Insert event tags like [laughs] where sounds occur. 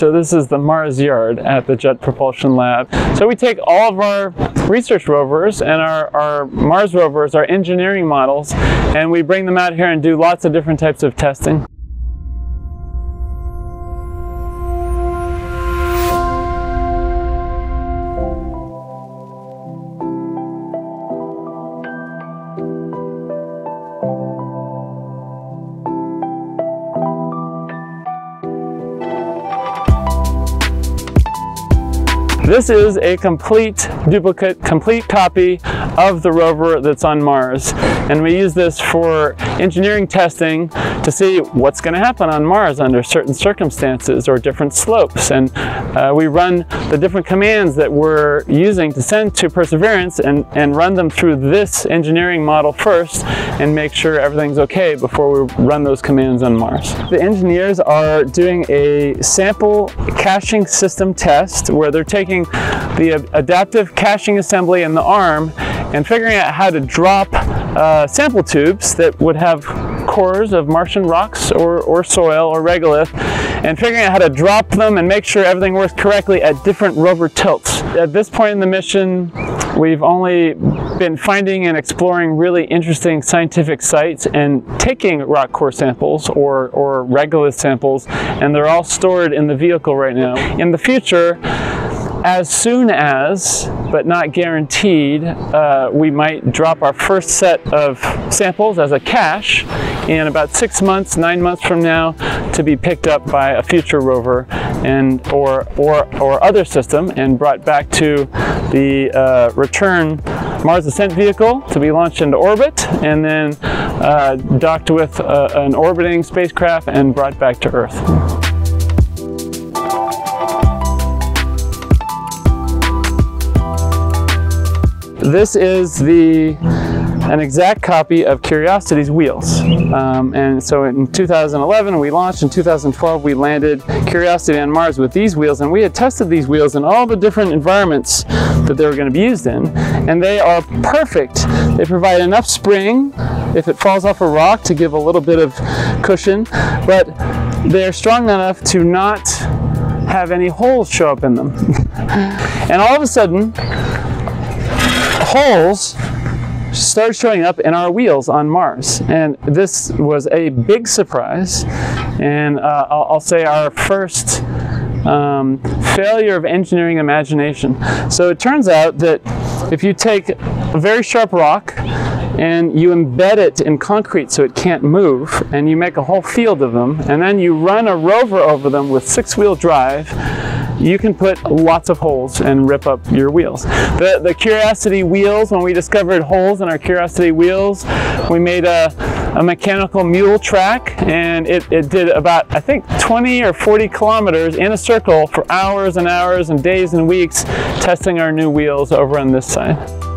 So this is the Mars Yard at the Jet Propulsion Lab. So we take all of our research rovers and our, our Mars rovers, our engineering models, and we bring them out here and do lots of different types of testing. This is a complete duplicate, complete copy of the rover that's on Mars. And we use this for engineering testing to see what's going to happen on Mars under certain circumstances or different slopes. And uh, we run the different commands that we're using to send to Perseverance and, and run them through this engineering model first and make sure everything's okay before we run those commands on Mars. The engineers are doing a sample caching system test where they're taking the adaptive caching assembly in the arm and figuring out how to drop uh, sample tubes that would have cores of Martian rocks or, or soil or regolith and figuring out how to drop them and make sure everything works correctly at different rover tilts. At this point in the mission, we've only been finding and exploring really interesting scientific sites and taking rock core samples or, or regolith samples, and they're all stored in the vehicle right now. In the future, as soon as, but not guaranteed, uh, we might drop our first set of samples as a cache in about six months, nine months from now to be picked up by a future rover and or, or, or other system and brought back to the uh, return Mars Ascent Vehicle to be launched into orbit and then uh, docked with uh, an orbiting spacecraft and brought back to Earth. This is the an exact copy of Curiosity's wheels. Um, and so in 2011 we launched, in 2012 we landed Curiosity on Mars with these wheels and we had tested these wheels in all the different environments that they were going to be used in and they are perfect. They provide enough spring if it falls off a rock to give a little bit of cushion, but they're strong enough to not have any holes show up in them. [laughs] and all of a sudden, holes started showing up in our wheels on Mars. And this was a big surprise. And uh, I'll, I'll, say our first um, failure of engineering imagination. So it turns out that if you take a very sharp rock and you embed it in concrete so it can't move, and you make a whole field of them, and then you run a rover over them with six-wheel drive, you can put lots of holes and rip up your wheels. The, the Curiosity wheels, when we discovered holes in our Curiosity wheels, we made a, a mechanical mule track and it, it did about, I think, 20 or 40 kilometers in a circle for hours and hours and days and weeks testing our new wheels over on this side.